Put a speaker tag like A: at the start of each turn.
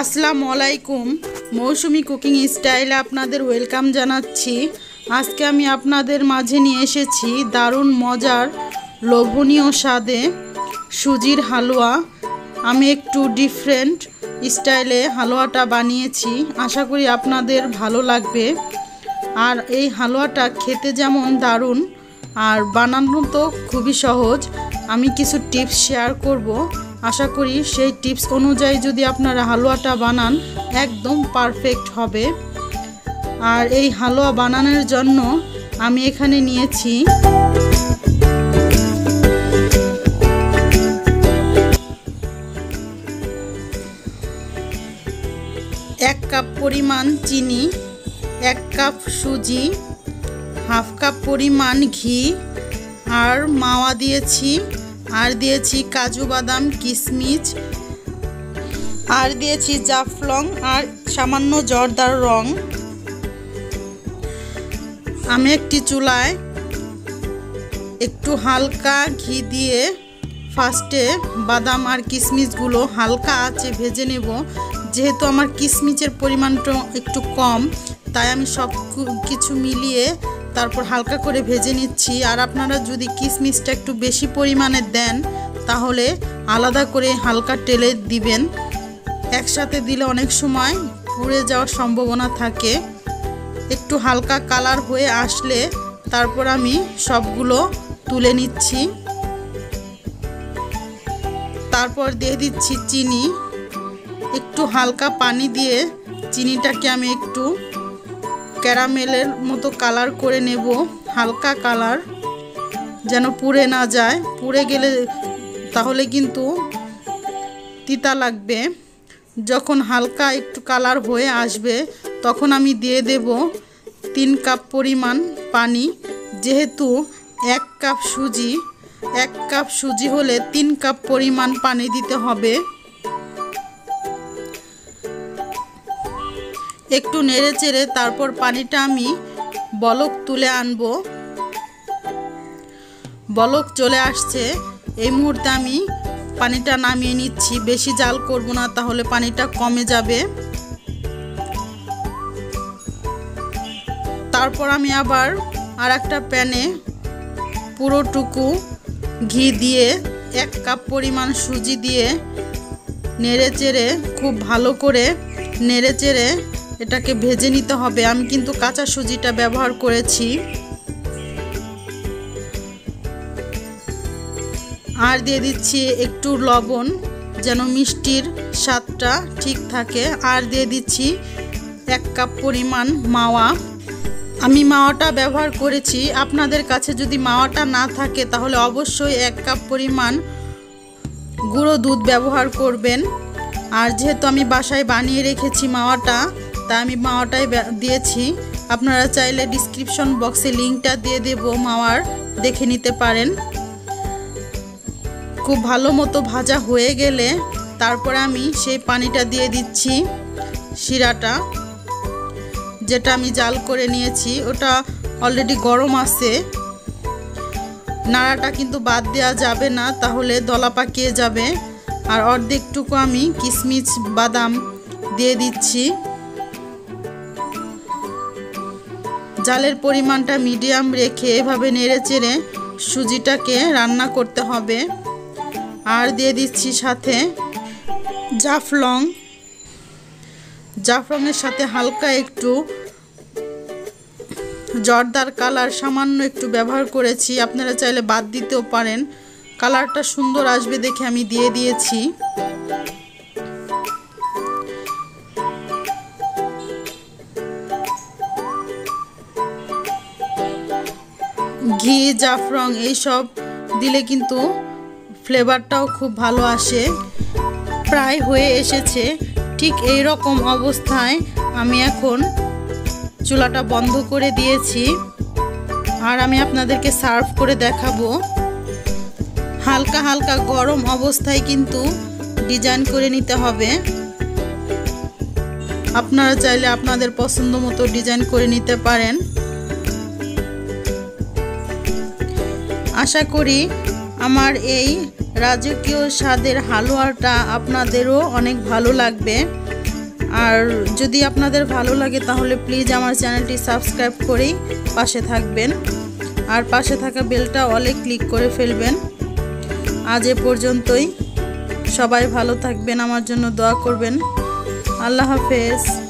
A: আসসালামু আলাইকুম। মৌসুমি কুকিং স্টাইলে আপনাদের ওয়েলকাম জানাচ্ছি। আজকে আমি আপনাদের মাঝে নিয়ে এসেছি দারুণ মজার লোভনীয় স্বাদে সুজির হালুয়া। আমি একটু ডিফারেন্ট স্টাইলে হালুয়াটা বানিয়েছি। আশা করি আপনাদের ভালো লাগবে। আর এই হালুয়াটা খেতে যেমন দারুণ, আর বানানো তো খুবই সহজ। আমি কিছু টিপস শেয়ার করব। আশা করি সেই টিপস অনুযায়ী যদি আপনারা হালুয়াটা বানান, একদম পারফেক্ট হবে। আর এই হালুয়া বানানোর জন্য আমি এখানে নিয়েছি এক কাপ পরিমাণ চিনি, এক কাপ সুজি, হাফ কাপ পরিমাণ ঘি, আর মাওয়া দিয়েছি। আর দিয়েছি কাজু বাদাম কিশমিশ আর দিয়েছি জাফলং, আর সামান্য জর্দার রং। আমি একটি চুলায় একটু হালকা ঘি দিয়ে ফার্স্টে বাদাম আর কিশমিশগুলো হালকা আছে ভেজে নেব। যেহেতু আমার কিশমিচের পরিমাণটা একটু কম, তাই আমি সব কিছু মিলিয়ে তারপর হালকা করে ভেজে নিচ্ছি। আর আপনারা যদি কিশমিশটা একটু বেশি পরিমাণে দেন, তাহলে আলাদা করে হালকা টেলে দিবেন। একসাথে দিলে অনেক সময় পুড়ে যাওয়ার সম্ভাবনা থাকে। একটু হালকা কালার হয়ে আসলে তারপর আমি সবগুলো তুলে নিচ্ছি। তারপর দিয়ে দিচ্ছি চিনি। একটু হালকা পানি দিয়ে চিনিটাকে আমি একটু ক্যারামেলের মতো কালার করে নেব, হালকা কালার, যেন পুড়ে না যায়। পুড়ে গেলে তাহলে কিন্তু তিতা লাগবে। যখন হালকা একটু কালার হয়ে আসবে, তখন আমি দিয়ে দেব তিন কাপ পরিমাণ পানি। যেহেতু এক কাপ সুজি, এক কাপ সুজি হলে তিন কাপ পরিমাণ পানি দিতে হবে। একটু নেড়ে চেড়ে তারপর পানিটা আমি বলক তুলে আনব। বলক চলে আসছে। এই মুহূর্তে আমি পানিটা নামিয়ে নিচ্ছি। বেশি জাল করব না, তাহলে পানিটা কমে যাবে। তারপর আমি আবার আর একটা প্যানে পুরোটুকু ঘি দিয়ে এক কাপ পরিমাণ সুজি দিয়ে নেড়ে চেড়ে খুব ভালো করে নেড়ে চেড়ে এটাকে ভেজে নিতে হবে। আমি কিন্তু কাঁচা সুজিটা ব্যবহার করেছি। আর দিয়ে দিচ্ছি একটু লবণ, যেন মিষ্টির স্বাদটা ঠিক থাকে। আর দিয়ে দিচ্ছি এক কাপ পরিমাণ মাওয়া। আমি মাওয়াটা ব্যবহার করেছি। আপনাদের কাছে যদি মাওয়াটা না থাকে, তাহলে অবশ্যই এক কাপ পরিমাণ গুঁড়ো দুধ ব্যবহার করবেন। আর যেহেতু আমি বাসায় বানিয়ে রেখেছি মাওয়াটা তা আমি মাওয়াটাই দিয়েছি। আপনারা চাইলে ডিসক্রিপশন বক্সে লিঙ্কটা দিয়ে দেব, মাওয়ার। দেখে নিতে পারেন। খুব ভালো মতো ভাজা হয়ে গেলে তারপর আমি সেই পানিটা দিয়ে দিচ্ছি শিরাটা, যেটা আমি জাল করে নিয়েছি। ওটা অলরেডি গরম আছে। নাড়াটা কিন্তু বাদ দেওয়া যাবে না, তাহলে দলা পাকিয়ে যাবে। আর অর্ধেকটুকু আমি কিশমিশ বাদাম দিয়ে দিচ্ছি। জালের পরিমাণটা মিডিয়াম রেখে এভাবে নেড়ে চেড়ে সুজিটাকে রান্না করতে হবে। আর দিয়ে দিচ্ছি সাথে জাফলং। জাফলংয়ের সাথে হালকা একটু জর্দার কালার সামান্য একটু ব্যবহার করেছি। আপনারা চাইলে বাদ দিতেও পারেন। কালারটা সুন্দর আসবে দেখে আমি দিয়ে দিয়েছি। ঘি, জাফরং এইসব দিলে কিন্তু ফ্লেভারটাও খুব ভালো আসে। প্রায় হয়ে এসেছে। ঠিক এই রকম অবস্থায় আমি এখন চুলাটা বন্ধ করে দিয়েছি। আর আমি আপনাদেরকে সার্ভ করে দেখাবো। হালকা হালকা গরম অবস্থায় কিন্তু ডিজাইন করে নিতে হবে। আপনারা চাইলে আপনাদের পছন্দ মতো ডিজাইন করে নিতে পারেন। আশা করি আমার এই রাজকীয় স্বাদের হালুয়াটা আপনাদেরও অনেক ভালো লাগবে। আর যদি আপনাদের ভালো লাগে তাহলে প্লিজ আমার চ্যানেলটি সাবস্ক্রাইব করেই পাশে থাকবেন। আর পাশে থাকা বেলটা অলে ক্লিক করে ফেলবেন। আজ এ পর্যন্তই। সবাই ভালো থাকবেন, আমার জন্য দোয়া করবেন। আল্লাহ হাফেজ।